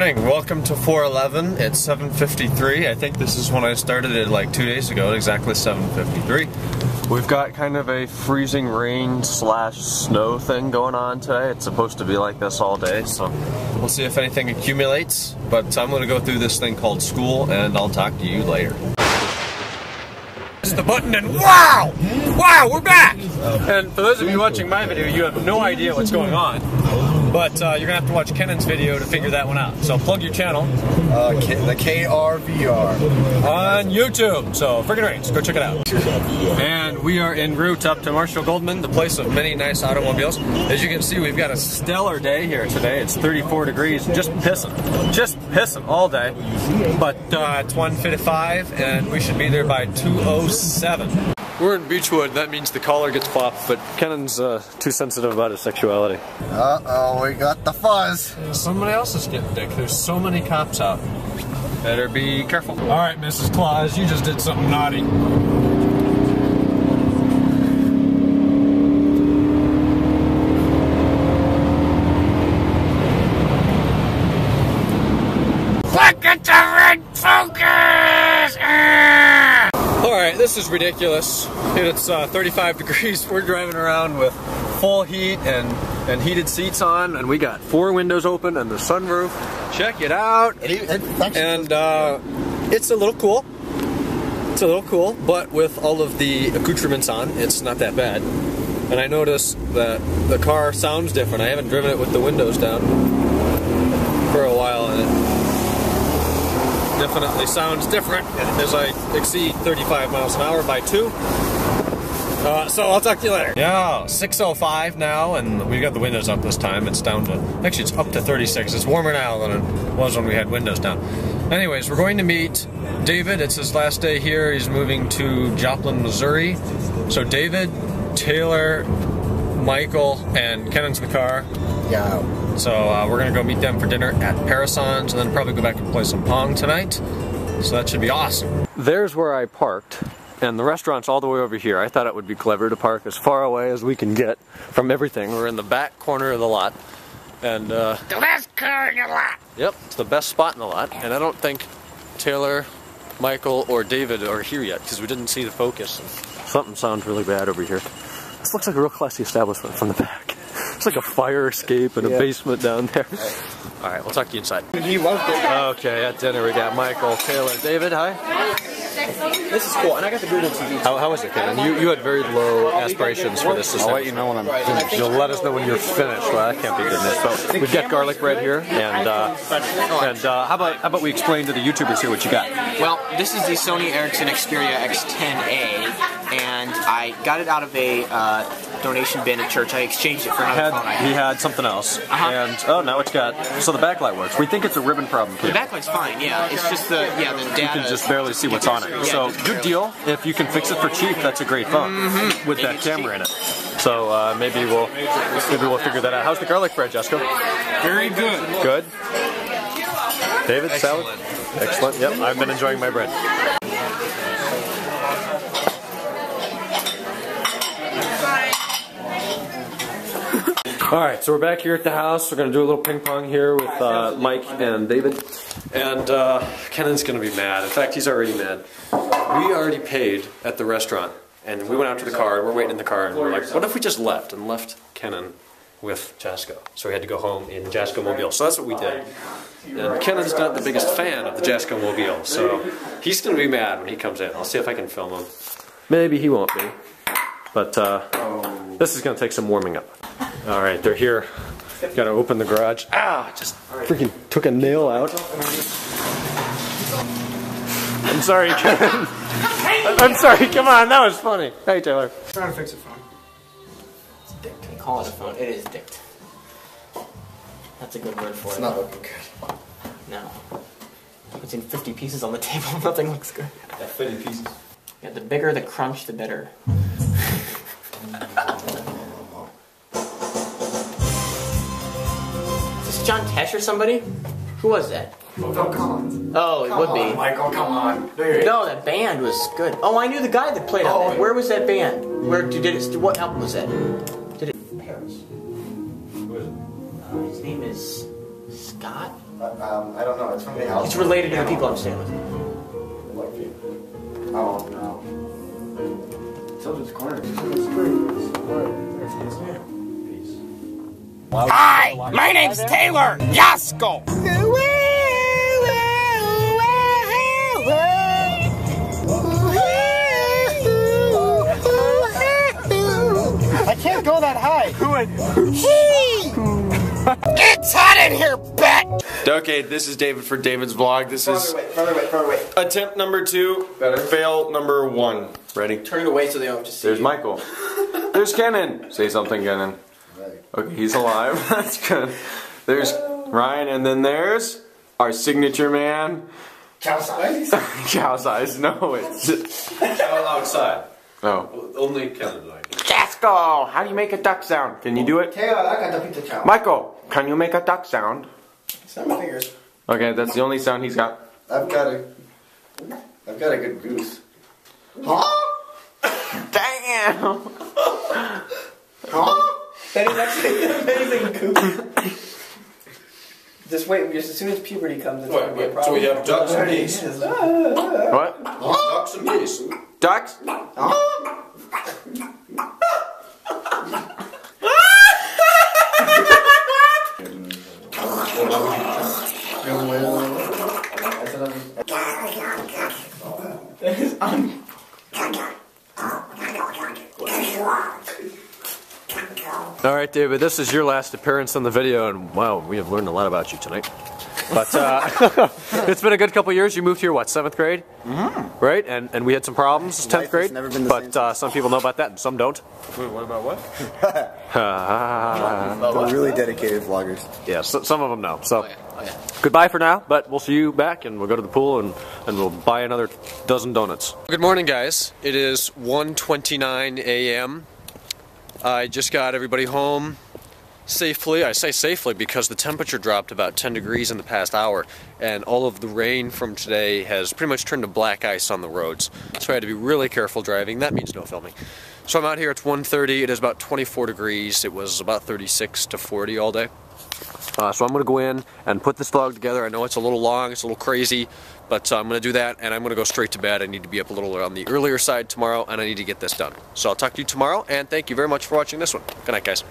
Morning, welcome to 411. It's 7:53. I think this is when I started it like two days ago. Exactly 7:53. We've got kind of a freezing rain slash snow thing going on today. It's supposed to be like this all day, so we'll see if anything accumulates. But I'm going to go through this thing called school, and I'll talk to you later. It's the button, and wow, wow, we're back. And for those of you watching my video, you have no idea what's going on. But uh, you're gonna have to watch Kennan's video to figure that one out. So plug your channel Uh, K- the KRVR. on YouTube. So friggin' rains, go check it out. And we are en route up to Marshall Goldman, the place of many nice automobiles. As you can see, we've got a stellar day here today. It's 34 degrees, just pissing, just pissing all day. But uh, it's 1:55, and we should be there by 2:07. We're in Beachwood. That means the collar gets popped, but Kennan's uh, too sensitive about his sexuality. Uh oh, we got the fuzz. Somebody else is getting dick. There's so many cops out. Better be careful. All right, Mrs. Claus, you just did something naughty. Look at the this is ridiculous. It's uh, 35 degrees. We're driving around with full heat and, and heated seats on, and we got four windows open and the sunroof. Check it out. And uh, it's a little cool. It's a little cool, but with all of the accoutrements on, it's not that bad. And I noticed that the car sounds different. I haven't driven it with the windows down for a while, and it definitely sounds different as I exceed 35 miles an hour by two. Uh, so I'll talk to you later. Yeah, 6:05 now, and we've got the windows up this time. It's down to actually it's up to 36. It's warmer now than it was when we had windows down. Anyways, we're going to meet David. It's his last day here. He's moving to Joplin, Missouri. So David, Taylor, Michael, and Kennan's in the car. Yeah. So uh, we're gonna go meet them for dinner at Parisons, and then probably go back and play some pong tonight. So that should be awesome. There's where I parked, and the restaurant's all the way over here. I thought it would be clever to park as far away as we can get from everything. We're in the back corner of the lot, and uh, The best car in the lot. yep, it's the best spot in the lot. And I don't think Taylor, Michael, or David are here yet because we didn't see the focus. Something sounds really bad over here. This looks like a real classy establishment from the back. It's like a fire escape and a basement down there. All right, we'll talk to you inside. He loved it. Okay, at dinner we got Michael, Taylor, David. Hi. This is cool, and I got the Google TV. How, how was it, Kevin? You, you had very low aspirations for this. I'll let you know when I'm finished. You'll let us know when you're finished. Well, that can't be good news. So we've got garlic bread here, and uh, and uh, how about how about we explain to the YouTubers here what you got? Well, this is the Sony Ericsson Xperia X10A, and I got it out of a uh, donation bin at church. I exchanged it for another Had, phone I he had. had something else, Uh-huh. and oh, now it's got so the backlight works. We think it's a ribbon problem. The backlight's fine, yeah. It's just the yeah the data. You can just barely see what's on it. Yeah, So good deal. If you can fix it for cheap, that's a great phone with that Maybe it's camera cheap. in it. So uh, maybe we'll maybe we'll figure that out. How's the garlic bread, Jessica? Very good. Good. David, salad? Excellent. Yep, I've been enjoying my bread. All right, so we're back here at the house. We're going to do a little ping pong here with uh, Mike and David. And uh, Kennan's going to be mad. In fact, he's already mad. We already paid at the restaurant, and we went out to the car, and we're waiting in the car, and we're like, what if we just left and left Kennan with Jasco? So we had to go home in Jasco Mobile. So that's what we did. And Kennan's not the biggest fan of the Jasco Mobile, so he's going to be mad when he comes in. I'll see if I can film him. Maybe he won't be. But uh, this is going to take some warming up. All right, they're here. Got to open the garage. Ah, just freaking took a nail out. I'm sorry, Kennan. I'm sorry. Come on, that was funny. Hey, Taylor. Trying to fix a phone. It's dicked. They call it a phone. It is dicked. That's a good word for It's it. not looking good. No. It's in 50 pieces on the table. Nothing looks good. That 50 pieces. Yeah, the bigger the crunch, the better. This John Tesh or somebody? Who was that? Oh, come on. Oh, it would be. Michael, come on. There No, that band was good. Oh, I knew the guy that played on Oh. that. Where was that band? Where did it? What album was that? Did it? Paris. Uh, his name is Scott. Um, I don't know. It's from the house. It's related to the people I'm staying with. What view? Oh no. Children's Corner. Hi, my name's Taylor Yasko. I can't go that high. It's hot in here, bet. Okay, this is David for David's vlog. This is Further away, further away, further away. attempt number two, Better. fail number one. Ready? Turn it away so they don't just see There's you. Michael. There's Kenan. Say something, Kenan. Okay, he's alive. That's good. There's Ryan, and then there's our signature man, Cow size. cow size. No, it's Cow outside. oh, Only Canada. Yasko. How do you make a duck sound? Can you do it, Kaya, I got the pizza chow. Michael? Can you make a duck sound? Snap my fingers. Okay, that's the only sound he's got. I've got a. I've got a good goose. Huh? Damn. That is actually an amazing goose. Just wait, just as soon as puberty comes, it's going to be a problem. So we have ducks and geese. What? Ducks and geese. Ducks? All right, David, this is your last appearance on the video, and wow, we have learned a lot about you tonight. But uh, it's been a good couple years. You moved here, what, seventh grade? Mm-hmm. Right? And and we had some problems, tenth has grade. never been the but same uh, some people know about that, and some don't. Wait, what about what? They're really dedicated vloggers. yeah, so, some of them know. So Oh yeah. goodbye for now, but we'll see you back, and we'll go to the pool, and, and we'll buy another dozen donuts. Good morning, guys. It is 1:29 a.m. I just got everybody home safely. I say safely because the temperature dropped about 10 degrees in the past hour, and all of the rain from today has pretty much turned to black ice on the roads. So I had to be really careful driving. That means no filming. So I'm out here. It's 1:30. It is about 24 degrees. It was about 36 to 40 all day. Uh, so I'm going to go in and put this vlog together. I know it's a little long, it's a little crazy, but uh, I'm going to do that and I'm going to go straight to bed. I need to be up a little on the earlier side tomorrow and I need to get this done. So I'll talk to you tomorrow and thank you very much for watching this one. Good night, guys.